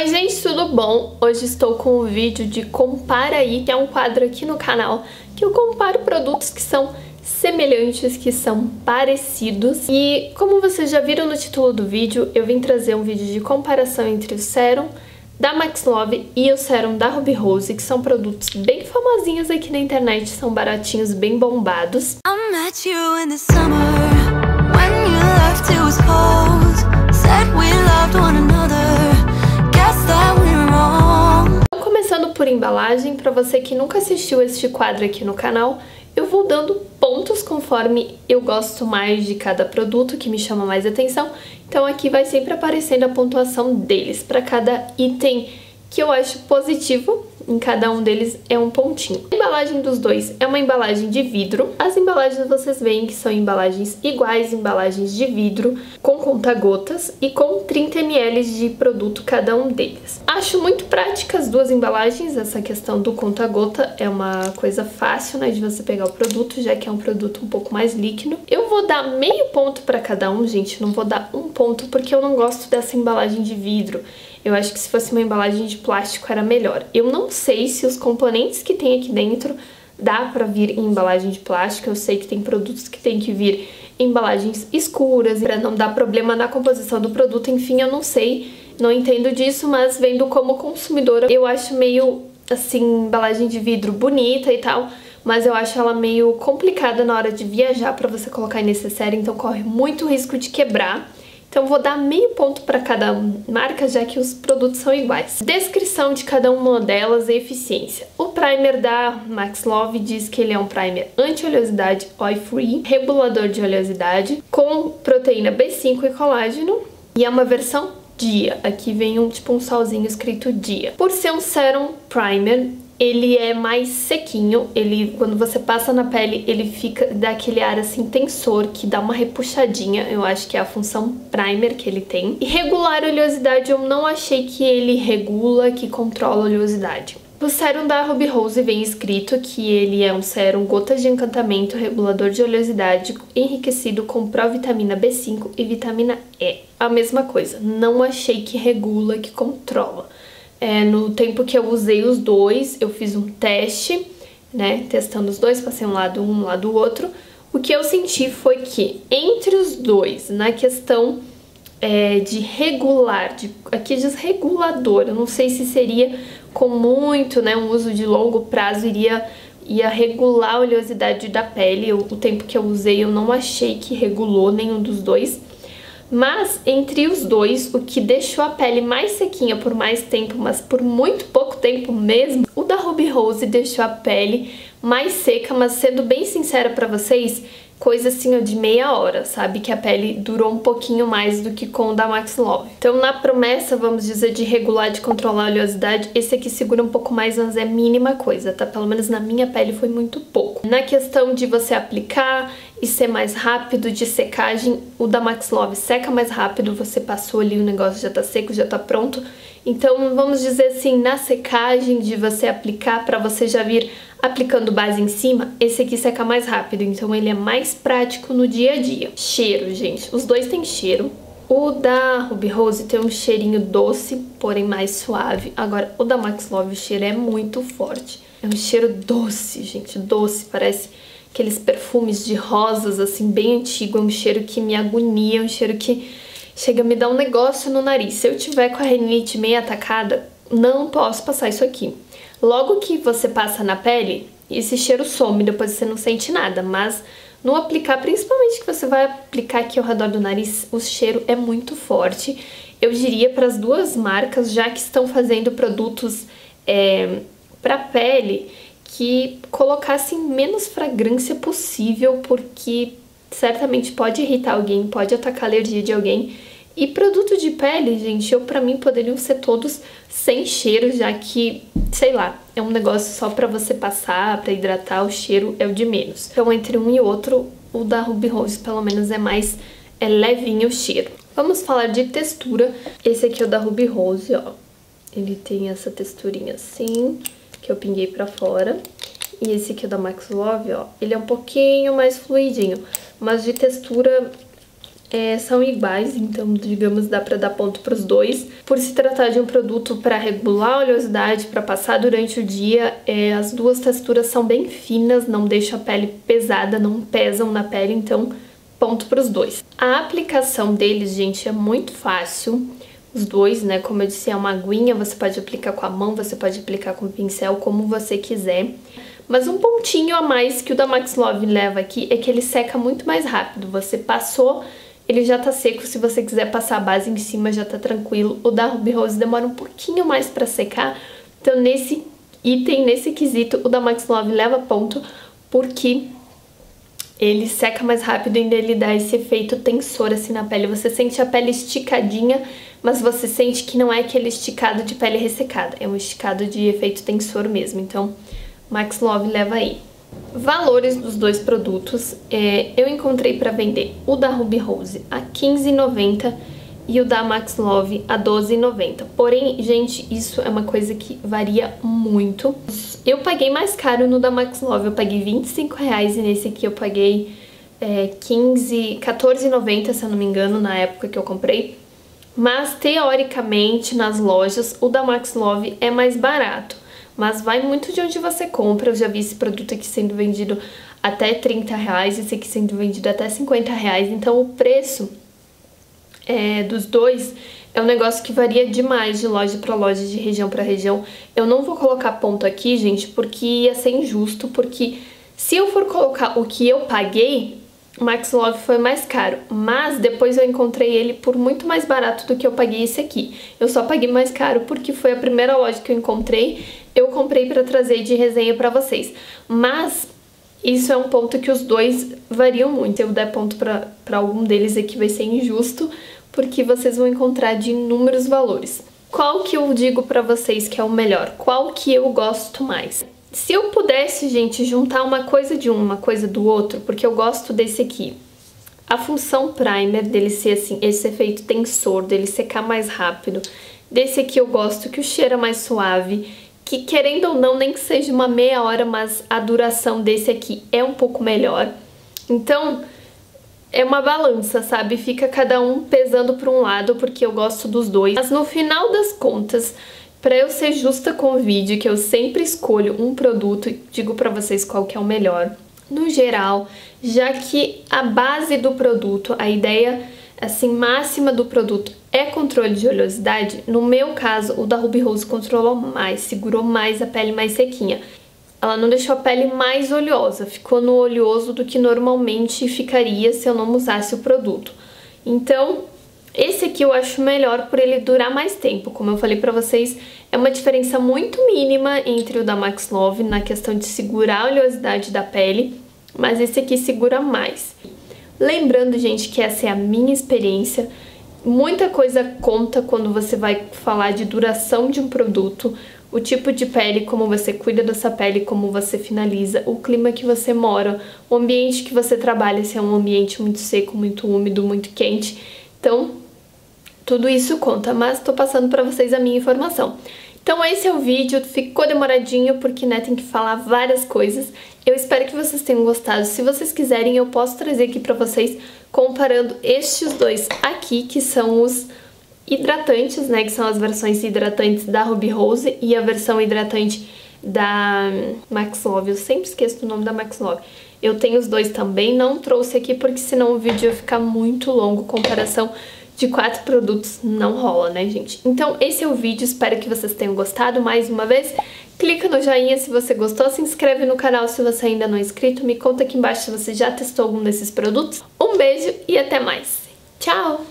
Oi gente, tudo bom? Hoje estou com o vídeo de Compara Aí, que é um quadro aqui no canal que eu comparo produtos que são semelhantes, que são parecidos. E como vocês já viram no título do vídeo, eu vim trazer um vídeo de comparação entre o Serum da Max Love e o Serum da Ruby Rose, que são produtos bem famosinhos aqui na internet, são baratinhos, bem bombados. Summer, cold, said we loved one another. Começando por embalagem, para você que nunca assistiu este quadro aqui no canal, eu vou dando pontos conforme eu gosto mais de cada produto que me chama mais atenção. Então aqui vai sempre aparecendo a pontuação deles para cada item que eu acho positivo em cada um deles é um pontinho. A embalagem dos dois é uma embalagem de vidro. As embalagens vocês veem que são embalagens iguais, embalagens de vidro, com conta-gotas e com 30 ml de produto cada um deles. Acho muito práticas as duas embalagens, essa questão do conta-gota é uma coisa fácil, né, de você pegar o produto, já que é um produto um pouco mais líquido. Eu vou dar meio ponto para cada um, gente, não vou dar um ponto porque eu não gosto dessa embalagem de vidro. Eu acho que se fosse uma embalagem de plástico era melhor. Eu não sei se os componentes que tem aqui dentro dá para vir em embalagem de plástico. Eu sei que tem produtos que tem que vir em embalagens escuras para não dar problema na composição do produto. Enfim, eu não sei, não entendo disso, mas vendo como consumidora, eu acho meio assim, embalagem de vidro bonita e tal, mas eu acho ela meio complicada na hora de viajar para você colocar em necessário, então corre muito risco de quebrar. Então vou dar meio ponto para cada marca, já que os produtos são iguais. Descrição de cada uma delas e eficiência. O primer da Max Love diz que ele é um primer anti-oleosidade oil-free, regulador de oleosidade, com proteína B5 e colágeno, e é uma versão dia. Aqui vem um tipo um solzinho escrito dia. Por ser um serum primer, ele é mais sequinho, ele quando você passa na pele, ele fica daquele ar assim tensor que dá uma repuxadinha, eu acho que é a função primer que ele tem. E regular oleosidade eu não achei que ele regula, que controla a oleosidade. No sérum da Ruby Rose vem escrito que ele é um sérum gotas de encantamento regulador de oleosidade enriquecido com provitamina B5 e vitamina E. A mesma coisa, não achei que regula, que controla. É, no tempo que eu usei os dois, eu fiz um teste, né, testando os dois, passei um lado um, um lado outro. O que eu senti foi que entre os dois, na questão é, de regular, de, aqui diz regulador, eu não sei se seria com muito, né, um uso de longo prazo iria ia regular a oleosidade da pele. Eu, o tempo que eu usei eu não achei que regulou nenhum dos dois. Mas entre os dois, o que deixou a pele mais sequinha por mais tempo, mas por muito pouco tempo mesmo, o da Ruby Rose deixou a pele mais seca, mas sendo bem sincera para vocês, coisa assim ó, de meia hora, sabe? Que a pele durou um pouquinho mais do que com o da Max Love. Então na promessa, vamos dizer, de regular, de controlar a oleosidade, esse aqui segura um pouco mais, mas é mínima coisa, tá? Pelo menos na minha pele foi muito pouco. Na questão de você aplicar e ser mais rápido de secagem, o da Max Love seca mais rápido, você passou ali, o negócio já tá seco, já tá pronto. Então, vamos dizer assim, na secagem de você aplicar, para você já vir aplicando base em cima, esse aqui seca mais rápido, então ele é mais prático no dia a dia. Cheiro, gente, os dois têm cheiro. O da Ruby Rose tem um cheirinho doce, porém mais suave. Agora, o da Max Love, o cheiro é muito forte. É um cheiro doce, gente, doce, parece aqueles perfumes de rosas, assim, bem antigo. É um cheiro que me agonia, é um cheiro que chega a me dar um negócio no nariz. Se eu tiver com a rinite meio atacada, não posso passar isso aqui. Logo que você passa na pele, esse cheiro some, depois você não sente nada, mas no aplicar, principalmente que você vai aplicar aqui ao redor do nariz, o cheiro é muito forte. Eu diria para as duas marcas, já que estão fazendo produtos é, para pele, que colocassem menos fragrância possível, porque certamente pode irritar alguém, pode atacar a alergia de alguém. E produto de pele, gente, eu para mim poderiam ser todos sem cheiro, já que, sei lá, é um negócio só para você passar, para hidratar, o cheiro é o de menos. Então, entre um e outro, o da Ruby Rose pelo menos é mais é levinho o cheiro. Vamos falar de textura. Esse aqui é o da Ruby Rose, ó. Ele tem essa texturinha assim, que eu pinguei pra fora. E esse aqui é da Max Love, ó, ele é um pouquinho mais fluidinho. Mas de textura é, são iguais, então, digamos, dá pra dar ponto pros dois. Por se tratar de um produto para regular a oleosidade, para passar durante o dia, é, as duas texturas são bem finas, não deixam a pele pesada, não pesam na pele, então ponto pros dois. A aplicação deles, gente, é muito fácil. Os dois, né, como eu disse, é uma aguinha, você pode aplicar com a mão, você pode aplicar com o pincel, como você quiser. Mas um pontinho a mais que o da Max Love leva aqui é que ele seca muito mais rápido. Você passou, ele já tá seco, se você quiser passar a base em cima já tá tranquilo. O da Ruby Rose demora um pouquinho mais pra secar, então nesse item, nesse quesito, o da Max Love leva ponto, porque ele seca mais rápido e ele dá esse efeito tensor assim na pele. Você sente a pele esticadinha, mas você sente que não é aquele esticado de pele ressecada, é um esticado de efeito tensor mesmo. Então, Max Love leva aí. Valores dos dois produtos, é, eu encontrei para vender o da Ruby Rose a R$15,90 e o da Max Love a R$12,90. Porém, gente, isso é uma coisa que varia muito. Eu paguei mais caro no da Max Love, eu paguei R$25,00 e nesse aqui eu paguei é, 15, R$14,90, se eu não me engano, na época que eu comprei. Mas, teoricamente, nas lojas, o da Max Love é mais barato mas vai muito de onde você compra. Eu já vi esse produto aqui sendo vendido até 30 reais, esse aqui sendo vendido até 50 reais, então o preço é, dos dois é um negócio que varia demais de loja para loja, de região para região. Eu não vou colocar ponto aqui, gente, porque ia ser injusto, porque se eu for colocar o que eu paguei, o Max Love foi mais caro, mas depois eu encontrei ele por muito mais barato do que eu paguei esse aqui. Eu só paguei mais caro porque foi a primeira loja que eu encontrei, eu comprei para trazer de resenha para vocês. Mas isso é um ponto que os dois variam muito. Eu der ponto para algum deles aqui vai ser injusto, porque vocês vão encontrar de inúmeros valores. Qual que eu digo para vocês que é o melhor? Qual que eu gosto mais? Se eu pudesse, gente, juntar uma coisa de um, uma coisa do outro, porque eu gosto desse aqui. A função primer dele ser assim, esse efeito tensor, dele secar mais rápido. Desse aqui eu gosto que o cheiro é mais suave, que querendo ou não, nem que seja uma meia hora, mas a duração desse aqui é um pouco melhor. Então, é uma balança, sabe? Fica cada um pesando para um lado, porque eu gosto dos dois. Mas no final das contas, para eu ser justa com o vídeo, que eu sempre escolho um produto e digo para vocês qual que é o melhor, no geral, já que a base do produto, a ideia assim máxima do produto é controle de oleosidade, no meu caso, o da Ruby Rose controlou mais, segurou mais a pele mais sequinha. Ela não deixou a pele mais oleosa, ficou no oleoso do que normalmente ficaria se eu não usasse o produto. Então, esse aqui eu acho melhor por ele durar mais tempo. Como eu falei pra vocês, é uma diferença muito mínima entre o da Max Love na questão de segurar a oleosidade da pele, mas esse aqui segura mais. Lembrando, gente, que essa é a minha experiência. Muita coisa conta quando você vai falar de duração de um produto, o tipo de pele, como você cuida dessa pele, como você finaliza, o clima que você mora, o ambiente que você trabalha, se é um ambiente muito seco, muito úmido, muito quente. Então, tudo isso conta, mas tô passando para vocês a minha informação. Então esse é o vídeo, ficou demoradinho porque né, tem que falar várias coisas. Eu espero que vocês tenham gostado. Se vocês quiserem, eu posso trazer aqui pra vocês comparando estes dois aqui, que são os hidratantes, né, que são as versões hidratantes da Ruby Rose e a versão hidratante da Max Love. Eu sempre esqueço o nome da Max Love. Eu tenho os dois também, não trouxe aqui porque senão o vídeo ia ficar muito longo, comparação de quatro produtos não rola, né, gente? Então esse é o vídeo, espero que vocês tenham gostado mais uma vez. Clica no joinha se você gostou, se inscreve no canal se você ainda não é inscrito, me conta aqui embaixo se você já testou algum desses produtos. Um beijo e até mais. Tchau!